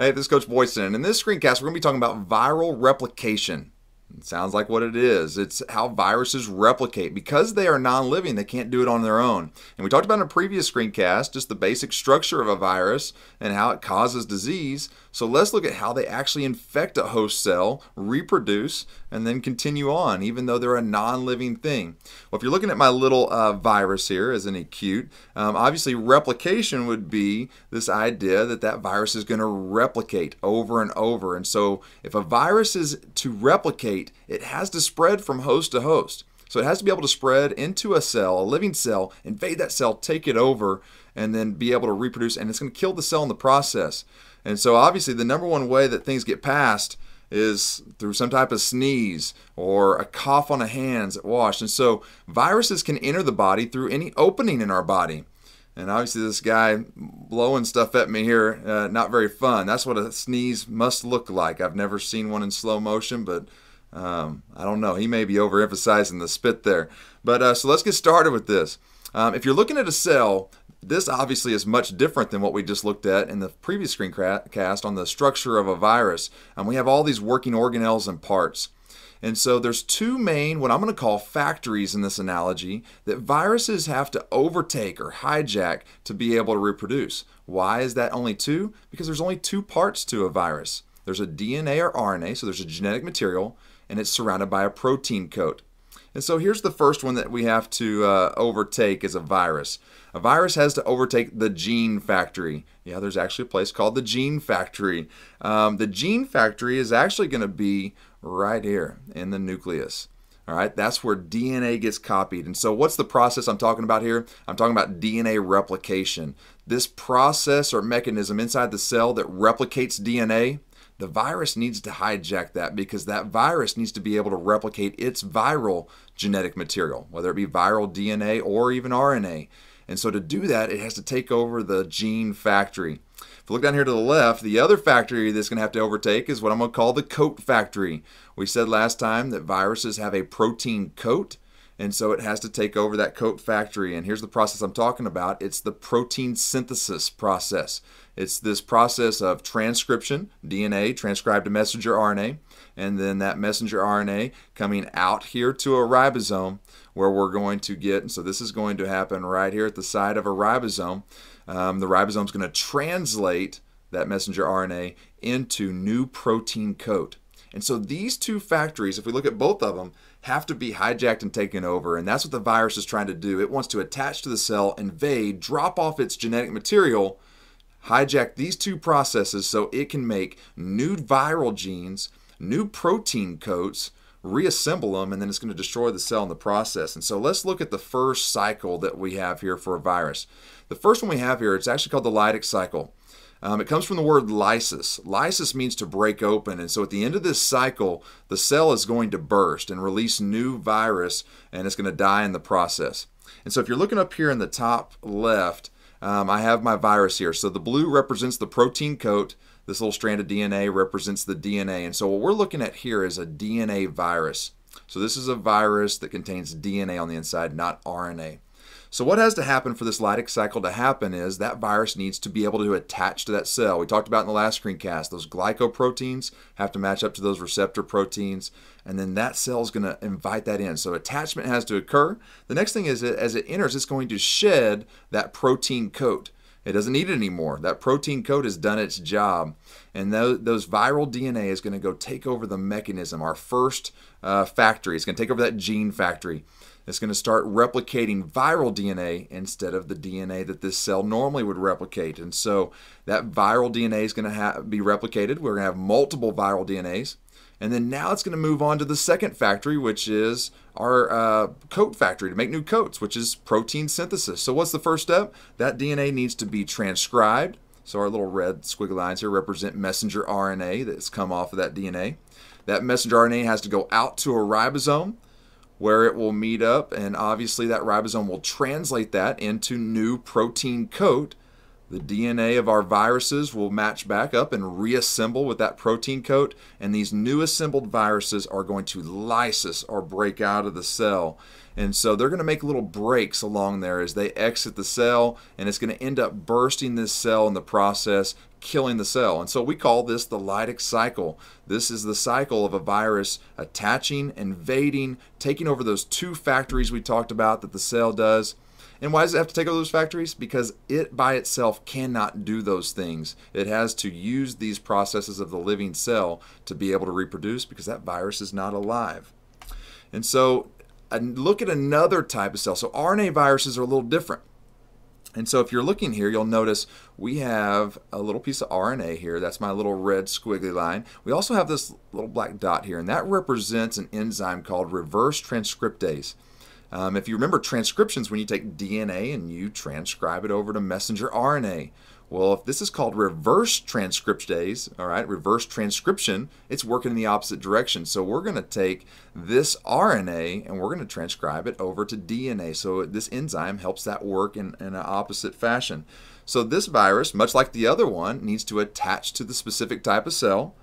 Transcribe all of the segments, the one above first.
Hey, this is Coach Boydstun. And in this screencast, we're going to be talking about viral replication. It sounds like what it is. It's how viruses replicate. Because they are non living, they can't do it on their own. And we talked about in a previous screencast just the basic structure of a virus and how it causes disease. So let's look at how they actually infect a host cell, reproduce, and then continue on, even though they're a non living thing. Well, if you're looking at my little uh, virus here, isn't he cute? Um, obviously, replication would be this idea that that virus is going to replicate over and over. And so if a virus is to replicate, it has to spread from host to host. So it has to be able to spread into a cell, a living cell, invade that cell, take it over, and then be able to reproduce. And it's going to kill the cell in the process. And so obviously, the number one way that things get passed is through some type of sneeze or a cough on the hands at wash. And so viruses can enter the body through any opening in our body. And obviously, this guy blowing stuff at me here, uh, not very fun. That's what a sneeze must look like. I've never seen one in slow motion, but um, I don't know. He may be overemphasizing the spit there. But uh, so let's get started with this. Um, if you're looking at a cell, this obviously is much different than what we just looked at in the previous screencast on the structure of a virus. And we have all these working organelles and parts. And so there's two main, what I'm going to call factories in this analogy, that viruses have to overtake or hijack to be able to reproduce. Why is that only two? Because there's only two parts to a virus. There's a DNA or RNA, so there's a genetic material, and it's surrounded by a protein coat. And so here's the first one that we have to uh, overtake is a virus. A virus has to overtake the gene factory. Yeah, there's actually a place called the gene factory. Um, the gene factory is actually going to be right here in the nucleus. All right, that's where DNA gets copied. And so, what's the process I'm talking about here? I'm talking about DNA replication. This process or mechanism inside the cell that replicates DNA the virus needs to hijack that because that virus needs to be able to replicate its viral genetic material, whether it be viral DNA or even RNA. And so to do that, it has to take over the gene factory. If we look down here to the left, the other factory that's going to have to overtake is what I'm going to call the coat factory. We said last time that viruses have a protein coat. And so it has to take over that coat factory. And here's the process I'm talking about it's the protein synthesis process. It's this process of transcription, DNA transcribed to messenger RNA, and then that messenger RNA coming out here to a ribosome where we're going to get, and so this is going to happen right here at the side of a ribosome. Um, the ribosome is going to translate that messenger RNA into new protein coat. And so these two factories, if we look at both of them, have to be hijacked and taken over. And that's what the virus is trying to do. It wants to attach to the cell, invade, drop off its genetic material, hijack these two processes so it can make new viral genes, new protein coats, reassemble them, and then it's going to destroy the cell in the process. And so let's look at the first cycle that we have here for a virus. The first one we have here, it's actually called the Lytic cycle. Um, it comes from the word lysis. Lysis means to break open. And so at the end of this cycle, the cell is going to burst and release new virus, and it's going to die in the process. And so if you're looking up here in the top left, um, I have my virus here. So the blue represents the protein coat. This little strand of DNA represents the DNA. And so what we're looking at here is a DNA virus. So this is a virus that contains DNA on the inside, not RNA. So what has to happen for this lytic cycle to happen is that virus needs to be able to attach to that cell. We talked about in the last screencast, those glycoproteins have to match up to those receptor proteins, and then that cell is going to invite that in. So attachment has to occur. The next thing is as it enters, it's going to shed that protein coat. It doesn't need it anymore. That protein coat has done its job. And those, those viral DNA is going to go take over the mechanism, our first uh, factory. It's going to take over that gene factory. It's going to start replicating viral DNA instead of the DNA that this cell normally would replicate. And so that viral DNA is going to be replicated. We're going to have multiple viral DNAs. And then now it's going to move on to the second factory, which is our uh, coat factory to make new coats, which is protein synthesis. So, what's the first step? That DNA needs to be transcribed. So, our little red squiggly lines here represent messenger RNA that's come off of that DNA. That messenger RNA has to go out to a ribosome where it will meet up, and obviously that ribosome will translate that into new protein coat. The DNA of our viruses will match back up and reassemble with that protein coat, and these new assembled viruses are going to lysis or break out of the cell. And so they're going to make little breaks along there as they exit the cell, and it's going to end up bursting this cell in the process, killing the cell. And so we call this the lytic cycle. This is the cycle of a virus attaching, invading, taking over those two factories we talked about that the cell does. And why does it have to take over those factories? Because it by itself cannot do those things. It has to use these processes of the living cell to be able to reproduce because that virus is not alive. And so look at another type of cell. So RNA viruses are a little different. And so if you're looking here, you'll notice we have a little piece of RNA here. That's my little red squiggly line. We also have this little black dot here, and that represents an enzyme called reverse transcriptase. Um, if you remember transcriptions, when you take DNA and you transcribe it over to messenger RNA. Well, if this is called reverse transcriptase, all right, reverse transcription, it's working in the opposite direction. So we're going to take this RNA and we're going to transcribe it over to DNA. So this enzyme helps that work in, in an opposite fashion. So this virus, much like the other one, needs to attach to the specific type of cell.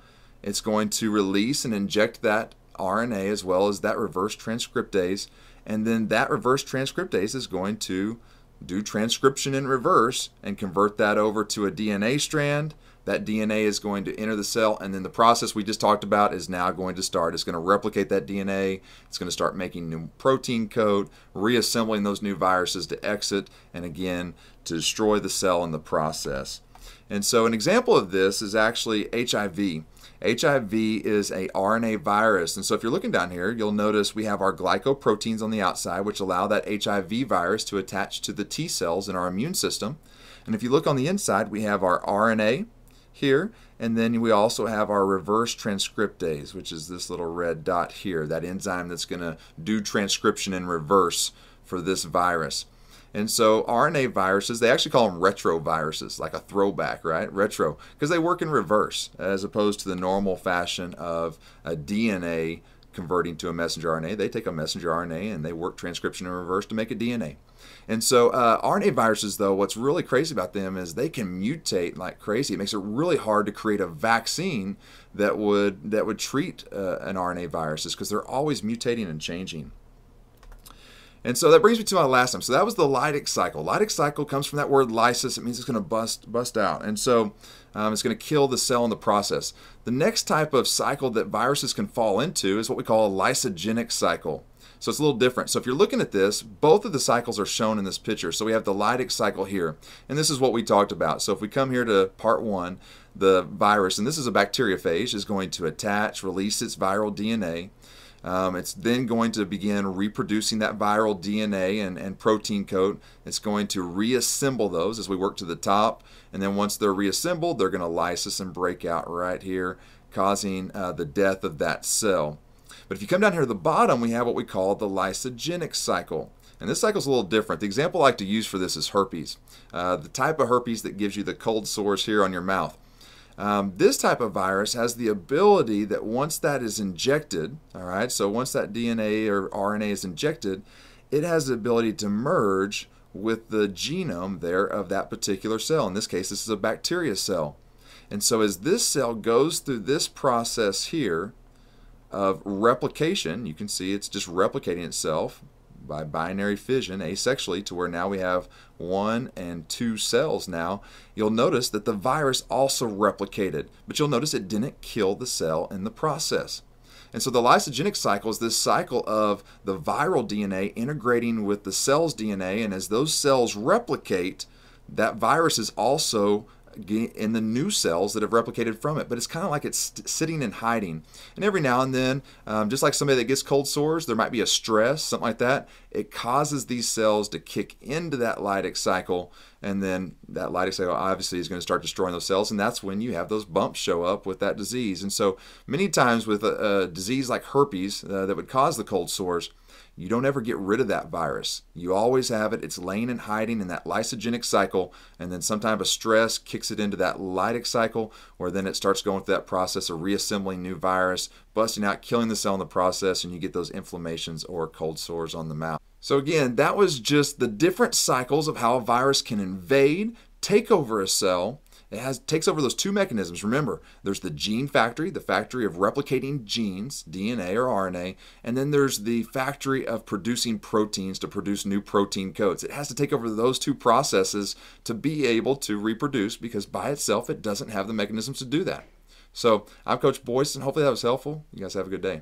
It's going to release and inject that RNA as well as that reverse transcriptase. And then that reverse transcriptase is going to do transcription in reverse and convert that over to a DNA strand. That DNA is going to enter the cell, and then the process we just talked about is now going to start. It's going to replicate that DNA. It's going to start making new protein coat, reassembling those new viruses to exit, and again to destroy the cell in the process. And so, an example of this is actually HIV. HIV is a RNA virus. And so if you're looking down here, you'll notice we have our glycoproteins on the outside, which allow that HIV virus to attach to the T cells in our immune system. And if you look on the inside, we have our RNA here, and then we also have our reverse transcriptase, which is this little red dot here, that enzyme that's going to do transcription in reverse for this virus. And so RNA viruses, they actually call them retroviruses, like a throwback, right? Retro, because they work in reverse as opposed to the normal fashion of a DNA converting to a messenger RNA. They take a messenger RNA and they work transcription in reverse to make a DNA. And so uh, RNA viruses, though, what's really crazy about them is they can mutate like crazy. It makes it really hard to create a vaccine that would that would treat uh, an RNA virus, because they're always mutating and changing. And so that brings me to my last time. So that was the lytic cycle. Lytic cycle comes from that word lysis. It means it's going to bust bust out. And so um, it's going to kill the cell in the process. The next type of cycle that viruses can fall into is what we call a lysogenic cycle. So it's a little different. So if you're looking at this, both of the cycles are shown in this picture. So we have the lytic cycle here, and this is what we talked about. So if we come here to part one, the virus, and this is a bacteriophage, is going to attach, release its viral DNA. Um, it's then going to begin reproducing that viral DNA and, and protein coat. It's going to reassemble those as we work to the top. And then once they're reassembled, they're going to lysis and break out right here, causing uh, the death of that cell. But if you come down here to the bottom, we have what we call the lysogenic cycle. And this cycle is a little different. The example I like to use for this is herpes. Uh, the type of herpes that gives you the cold sores here on your mouth. Um, this type of virus has the ability that once that is injected, all right, so once that DNA or RNA is injected, it has the ability to merge with the genome there of that particular cell. In this case, this is a bacteria cell. And so as this cell goes through this process here of replication, you can see it's just replicating itself by binary fission asexually to where now we have one and two cells now, you'll notice that the virus also replicated, but you'll notice it didn't kill the cell in the process. And so the lysogenic cycle is this cycle of the viral DNA integrating with the cell's DNA, and as those cells replicate, that virus is also in the new cells that have replicated from it. But it's kind of like it's sitting and hiding. And every now and then, um, just like somebody that gets cold sores, there might be a stress, something like that. It causes these cells to kick into that lytic cycle. And then that lytic cycle obviously is going to start destroying those cells. And that's when you have those bumps show up with that disease. And so many times with a, a disease like herpes uh, that would cause the cold sores, you don't ever get rid of that virus. You always have it. It's laying and hiding in that lysogenic cycle, and then sometimes a stress kicks it into that lytic cycle, where then it starts going through that process of reassembling new virus, busting out, killing the cell in the process, and you get those inflammations or cold sores on the mouth. So again, that was just the different cycles of how a virus can invade, take over a cell, it has takes over those two mechanisms. Remember, there's the gene factory, the factory of replicating genes, DNA or RNA, and then there's the factory of producing proteins to produce new protein coats. It has to take over those two processes to be able to reproduce because by itself it doesn't have the mechanisms to do that. So I'm Coach Boydstun, and hopefully that was helpful. You guys have a good day.